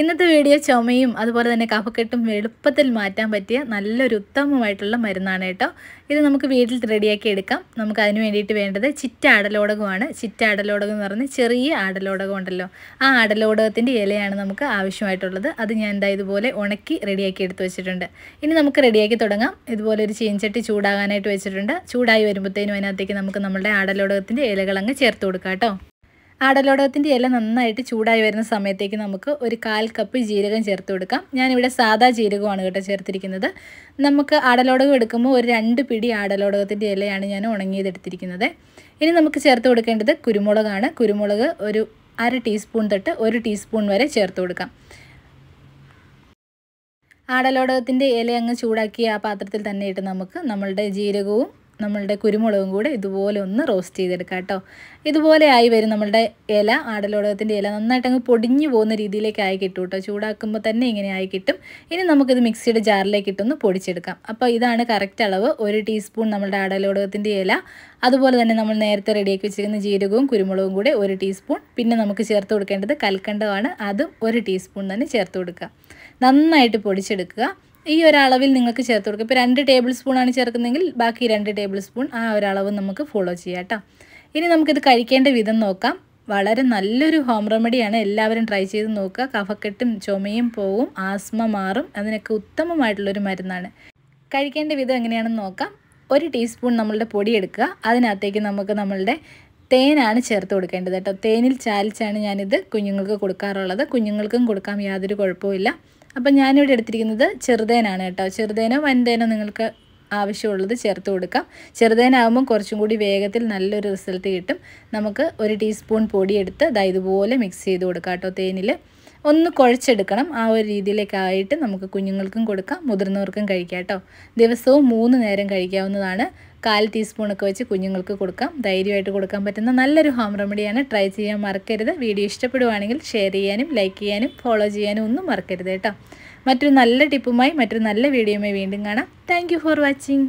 ഇന്നത്തെ വീഡിയോ ചുമയും അതുപോലെ തന്നെ കഫക്കെട്ടും എളുപ്പത്തിൽ മാറ്റാൻ പറ്റിയ നല്ലൊരു ഉത്തമമായിട്ടുള്ള മരുന്നാണ് കേട്ടോ. ഇത് നമുക്ക് വീട്ടിൽ റെഡിയാക്കി എടുക്കാം. നമുക്ക് അതിന് വേണ്ടിയിട്ട് വേണ്ടത് ചിറ്റ ആടലോടകമാണ് ചിറ്റ ആടലോടകം എന്ന് പറഞ്ഞ് ചെറിയ ആടലോടകം ഉണ്ടല്ലോ. ആ ആടലോടകത്തിന്റെ ഇലയാണ് നമുക്ക് ആവശ്യമായിട്ടുള്ളത്. അത് ഞാൻ എന്താ ഇതുപോലെ ഉണക്കി റെഡിയാക്കി എടുത്ത് വെച്ചിട്ടുണ്ട്. ഇനി നമുക്ക് റെഡിയാക്കി തുടങ്ങാം. ഇതുപോലെ ഒരു ചീൻചട്ടി ചൂടാകാനായിട്ട് വെച്ചിട്ടുണ്ട്. ചൂടായി വരുമ്പോഴത്തേനും അതിനകത്തേക്ക് നമുക്ക് നമ്മുടെ ആടലോടകത്തിന്റെ ഇലകളങ്ങ് ചേർത്ത് കൊടുക്കാം കേട്ടോ. ആടലോടകത്തിന്റെ ഇല നന്നായിട്ട് ചൂടായി വരുന്ന സമയത്തേക്ക് നമുക്ക് ഒരു കാൽ കപ്പ് ജീരകം ചേർത്ത് കൊടുക്കാം. ഞാനിവിടെ സാധാ ജീരകമാണ് കേട്ടോ ചേർത്തിരിക്കുന്നത്. നമുക്ക് ആടലോടകം എടുക്കുമ്പോൾ ഒരു രണ്ട് പിടി ആടലോടകത്തിന്റെ ഇലയാണ് ഞാൻ ഉണങ്ങിയതെടുത്തിരിക്കുന്നത്. ഇനി നമുക്ക് ചേർത്ത് കൊടുക്കേണ്ടത് കുരുമുളകാണ്. കുരുമുളക് ഒരു അര ടീസ്പൂൺ തൊട്ട് ഒരു ടീസ്പൂൺ വരെ ചേർത്ത് കൊടുക്കാം. ആടലോടകത്തിന്റെ ഇല അങ്ങ് ചൂടാക്കി ആ പാത്രത്തിൽ തന്നെ ഇട്ട് നമുക്ക് നമ്മളുടെ ജീരകവും നമ്മളുടെ കുരുമുളകും കൂടെ ഇതുപോലെ ഒന്ന് റോസ്റ്റ് ചെയ്തെടുക്കാം കേട്ടോ. ഇതുപോലെ ആയി വരും നമ്മളുടെ ഇല ആടലോടകത്തിന്റെ ഇല നന്നായിട്ട് അങ്ങ് പൊടിഞ്ഞു പോകുന്ന രീതിയിലേക്ക് ആയി കിട്ടും കേട്ടോ. ചൂടാക്കുമ്പോൾ തന്നെ ഇങ്ങനെ ആയി കിട്ടും. ഇനി നമുക്കിത് മിക്സിയുടെ ജാറിലേക്ക് ഇട്ടൊന്ന് പൊടിച്ചെടുക്കാം. അപ്പോൾ ഇതാണ് കറക്റ്റ് അളവ്. ഒരു ടീസ്പൂൺ നമ്മുടെ ആടലോടകത്തിന്റെ ഇല. അതുപോലെ തന്നെ നമ്മൾ നേരത്തെ റെഡിയാക്കി വെച്ചിരിക്കുന്ന ജീരകവും കുരുമുളകും കൂടെ ഒരു ടീസ്പൂൺ പിന്നെ നമുക്ക് ചേർത്ത് കൊടുക്കേണ്ടത് കൽക്കണ്ടമാണ് അതും ഒരു ടീസ്പൂൺ തന്നെ ചേർത്ത് കൊടുക്കുക. നന്നായിട്ട് പൊടിച്ചെടുക്കുക. ഈ ഒരളവിൽ നിങ്ങൾക്ക് ചേർത്ത് കൊടുക്കുക ഇപ്പോൾ രണ്ട് ടേബിൾ സ്പൂണാണ് ചേർക്കുന്നതെങ്കിൽ ബാക്കി രണ്ട് ടേബിൾ സ്പൂൺ ആ ഒരളവ് നമുക്ക് ഫോളോ ചെയ്യാം കേട്ടോ. ഇനി നമുക്കിത് കഴിക്കേണ്ട വിധം നോക്കാം. വളരെ നല്ലൊരു ഹോം റെമഡിയാണ് എല്ലാവരും ട്രൈ ചെയ്ത് നോക്കുക. കഫക്കെട്ടും ചുമയും പോവും ആസ്മ മാറും അതിനൊക്കെ ഉത്തമമായിട്ടുള്ളൊരു മരുന്നാണ്. കഴിക്കേണ്ട വിധം എങ്ങനെയാണെന്ന് നോക്കാം. ഒരു ടീസ്പൂൺ നമ്മളുടെ പൊടി എടുക്കുക. അതിനകത്തേക്ക് നമുക്ക് നമ്മളുടെ തേനാണ് ചേർത്ത് കൊടുക്കേണ്ടത് കേട്ടോ. തേനിൽ ചാലിച്ചാണ് ഞാനിത് കുഞ്ഞുങ്ങൾക്ക് കൊടുക്കാറുള്ളത്. കുഞ്ഞുങ്ങൾക്കും കൊടുക്കാം. യാതൊരു കുഴപ്പമില്ല അപ്പം ഞാനിവിടെ എടുത്തിരിക്കുന്നത് ചെറുതേനാണ് കേട്ടോ. ചെറുതേനോ വൻതേനോ നിങ്ങൾക്ക് ആവശ്യമുള്ളത് ചേർത്ത് കൊടുക്കാം. ചെറുതേനാകുമ്പം കുറച്ചും കൂടി വേഗത്തിൽ നല്ലൊരു റിസൾട്ട് കിട്ടും. നമുക്ക് ഒരു ടീസ്പൂൺ പൊടിയെടുത്ത് ദാ ഇതുപോലെ മിക്സ് ചെയ്ത് കൊടുക്കാം കേട്ടോ തേനിൽ ഒന്ന് കുഴച്ചെടുക്കണം. ആ ഒരു രീതിയിലേക്കായിട്ട് നമുക്ക് കുഞ്ഞുങ്ങൾക്കും കൊടുക്കാം മുതിർന്നവർക്കും കഴിക്കാം കേട്ടോ. ദിവസവും മൂന്ന് നേരം കഴിക്കാവുന്നതാണ്. കാൽ ടീസ്പൂണൊക്കെ വെച്ച് കുഞ്ഞുങ്ങൾക്ക് കൊടുക്കാം. ധൈര്യമായിട്ട് കൊടുക്കാൻ പറ്റുന്ന നല്ലൊരു ഹോം റെമഡിയാണ് ട്രൈ ചെയ്യാൻ മറക്കരുത്. വീഡിയോ ഇഷ്ടപ്പെടുവാണെങ്കിൽ ഷെയർ ചെയ്യാനും ലൈക്ക് ചെയ്യാനും ഫോളോ ചെയ്യാനും ഒന്നും മറക്കരുത് കേട്ടോ. മറ്റൊരു നല്ല ടിപ്പുമായി മറ്റൊരു നല്ല വീഡിയോയുമായി വീണ്ടും കാണാം. Thank for watching